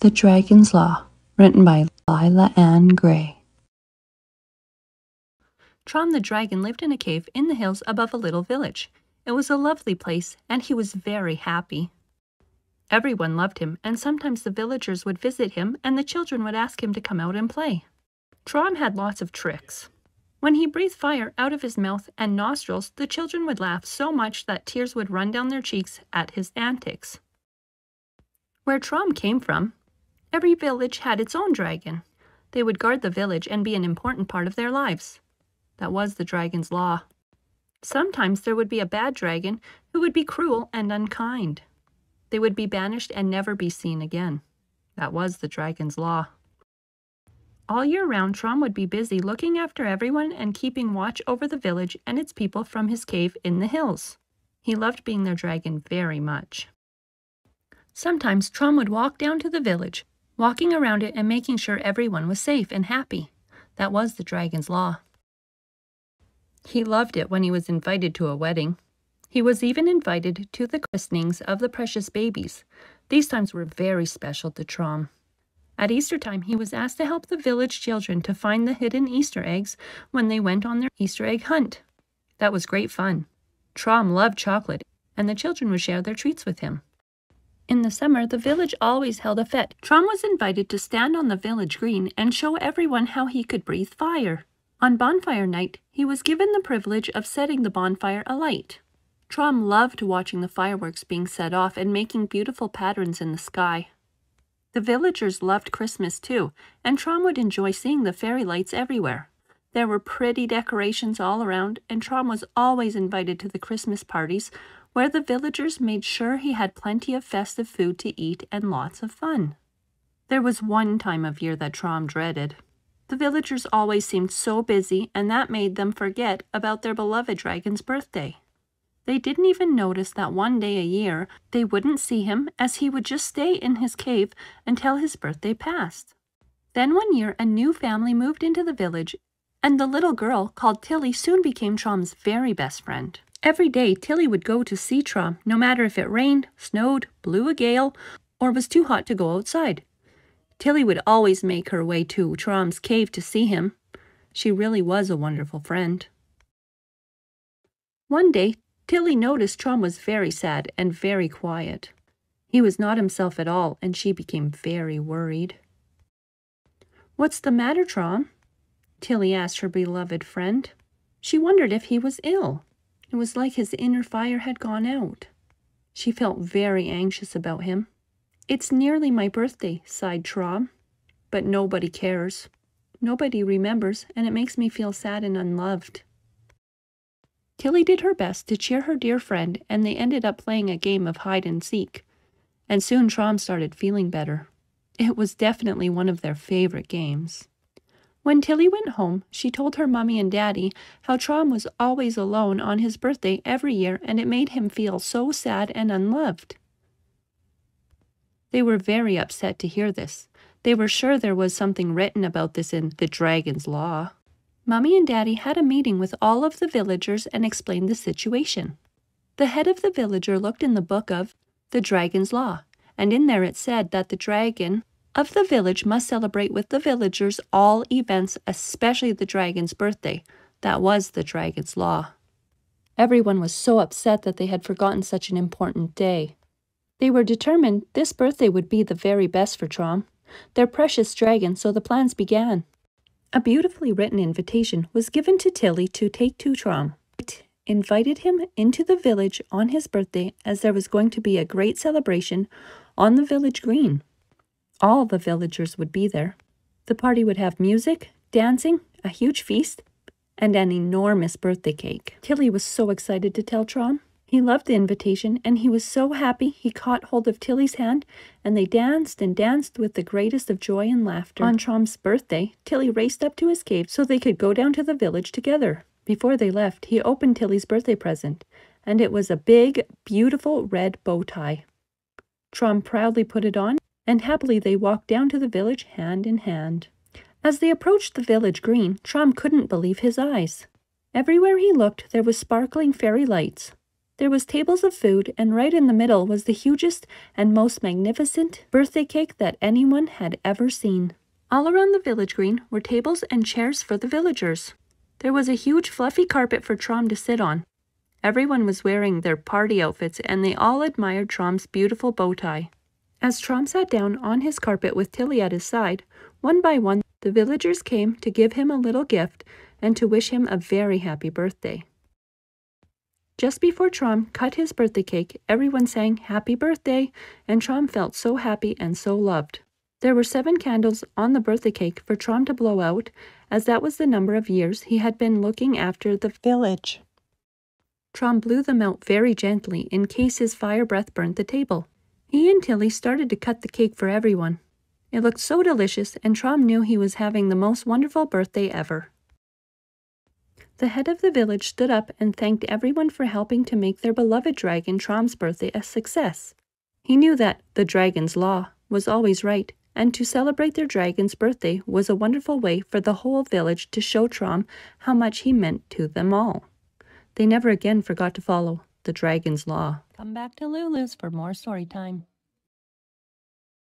The Dragon's Law, written by Lila Ann Gray. Trom the dragon lived in a cave in the hills above a little village. It was a lovely place, and he was very happy. Everyone loved him, and sometimes the villagers would visit him, and the children would ask him to come out and play. Trom had lots of tricks. When he breathed fire out of his mouth and nostrils, the children would laugh so much that tears would run down their cheeks at his antics. Where Trom came from, Every village had its own dragon. They would guard the village and be an important part of their lives. That was the dragon's law. Sometimes there would be a bad dragon who would be cruel and unkind. They would be banished and never be seen again. That was the dragon's law. All year round, Trom would be busy looking after everyone and keeping watch over the village and its people from his cave in the hills. He loved being their dragon very much. Sometimes Trom would walk down to the village, walking around it and making sure everyone was safe and happy. That was the dragon's law. He loved it when he was invited to a wedding. He was even invited to the christenings of the precious babies. These times were very special to Trom. At Easter time, he was asked to help the village children to find the hidden Easter eggs when they went on their Easter egg hunt. That was great fun. Trom loved chocolate, and the children would share their treats with him. In the summer, the village always held a fete. Trom was invited to stand on the village green and show everyone how he could breathe fire. On bonfire night, he was given the privilege of setting the bonfire alight. Trom loved watching the fireworks being set off and making beautiful patterns in the sky. The villagers loved Christmas too, and Trom would enjoy seeing the fairy lights everywhere. There were pretty decorations all around, and Trom was always invited to the Christmas parties where the villagers made sure he had plenty of festive food to eat and lots of fun. There was one time of year that Trom dreaded. The villagers always seemed so busy, and that made them forget about their beloved dragon's birthday. They didn't even notice that one day a year they wouldn't see him as he would just stay in his cave until his birthday passed. Then one year a new family moved into the village, and the little girl called Tilly soon became Trom's very best friend. Every day, Tilly would go to see Trom, no matter if it rained, snowed, blew a gale, or was too hot to go outside. Tilly would always make her way to Trom's cave to see him. She really was a wonderful friend. One day, Tilly noticed Trom was very sad and very quiet. He was not himself at all, and she became very worried. What's the matter, Trom? Tilly asked her beloved friend. She wondered if he was ill. It was like his inner fire had gone out. She felt very anxious about him. It's nearly my birthday, sighed Trom. But nobody cares. Nobody remembers, and it makes me feel sad and unloved. Tilly did her best to cheer her dear friend, and they ended up playing a game of hide and seek. And soon Trom started feeling better. It was definitely one of their favorite games. When Tilly went home, she told her mummy and daddy how Trom was always alone on his birthday every year and it made him feel so sad and unloved. They were very upset to hear this. They were sure there was something written about this in the Dragon's Law. Mummy and Daddy had a meeting with all of the villagers and explained the situation. The head of the villager looked in the book of the Dragon's Law, and in there it said that the dragon of the village must celebrate with the villagers all events, especially the dragon's birthday. That was the dragon's law. Everyone was so upset that they had forgotten such an important day. They were determined this birthday would be the very best for Trom, their precious dragon, so the plans began. A beautifully written invitation was given to Tilly to take to Trom. It invited him into the village on his birthday as there was going to be a great celebration on the village green. All the villagers would be there. The party would have music, dancing, a huge feast, and an enormous birthday cake. Tilly was so excited to tell Trom. He loved the invitation, and he was so happy he caught hold of Tilly's hand, and they danced and danced with the greatest of joy and laughter. On Trom's birthday, Tilly raced up to his cave so they could go down to the village together. Before they left, he opened Tilly's birthday present, and it was a big, beautiful red bow tie. Trom proudly put it on and happily they walked down to the village hand in hand. As they approached the village green, Trom couldn't believe his eyes. Everywhere he looked, there was sparkling fairy lights. There was tables of food, and right in the middle was the hugest and most magnificent birthday cake that anyone had ever seen. All around the village green were tables and chairs for the villagers. There was a huge fluffy carpet for Trom to sit on. Everyone was wearing their party outfits, and they all admired Trom's beautiful bow tie. As Trom sat down on his carpet with Tilly at his side, one by one the villagers came to give him a little gift and to wish him a very happy birthday. Just before Trom cut his birthday cake, everyone sang Happy Birthday, and Trom felt so happy and so loved. There were seven candles on the birthday cake for Trom to blow out, as that was the number of years he had been looking after the village. Trom blew them out very gently in case his fire breath burnt the table. He and Tilly started to cut the cake for everyone. It looked so delicious, and Trom knew he was having the most wonderful birthday ever. The head of the village stood up and thanked everyone for helping to make their beloved dragon Trom's birthday a success. He knew that the dragon's law was always right, and to celebrate their dragon's birthday was a wonderful way for the whole village to show Trom how much he meant to them all. They never again forgot to follow the dragon's law. Come back to Lulu's for more story time.